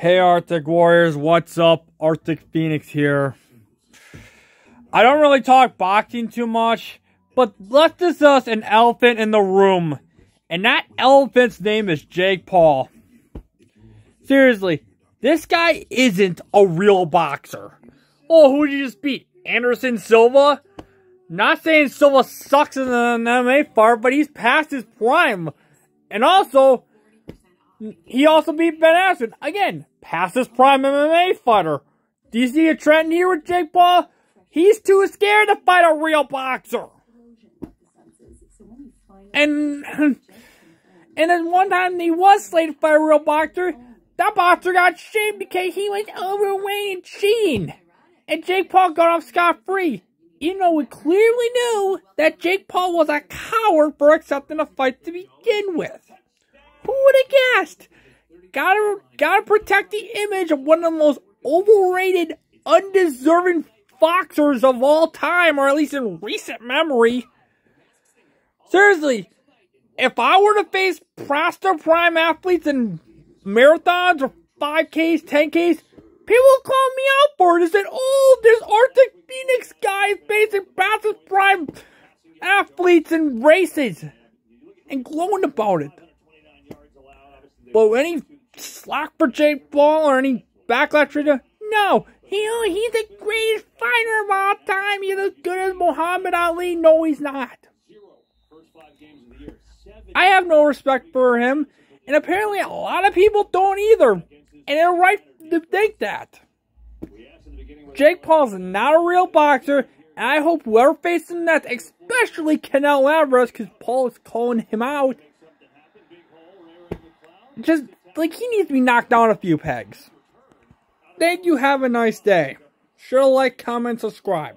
Hey Arctic Warriors, what's up? Arctic Phoenix here. I don't really talk boxing too much, but let's discuss an elephant in the room. And that elephant's name is Jake Paul. Seriously, this guy isn't a real boxer. Oh, who did you just beat? Anderson Silva? Not saying Silva sucks in the MMA fight, but he's past his prime. And also, he also beat Ben Askren. Again, past his prime MMA fighter. Do you see a trend here with Jake Paul? He's too scared to fight a real boxer. And and then one time he was slated to fight a real boxer. That boxer got shamed because he was overweight and cheating. And Jake Paul got off scot-free. Even though we clearly knew that Jake Paul was a coward for accepting a fight to begin with. Would have guessed? Gotta, gotta protect the image of one of the most overrated, undeserving boxers of all time, or at least in recent memory. Seriously, if I were to face Prasta Prime athletes in marathons or 5Ks, 10Ks, people would call me out for it and said, oh, this Arctic Phoenix guy is facing Prasta Prime athletes in races and glowing about it. But any slack for Jake Paul or any backlash for him? No. He, he's the greatest fighter of all time. He's as good as Muhammad Ali. No, he's not. I have no respect for him. And apparently a lot of people don't either. And they're right to think that. Jake Paul's not a real boxer. And I hope whoever faces him next, especially Canelo Alvarez, because Paul is calling him out, just like he needs to be knocked down a few pegs. Thank you. Have a nice day. Sure like, comment, subscribe.